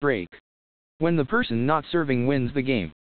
Break. When the person not serving wins the game,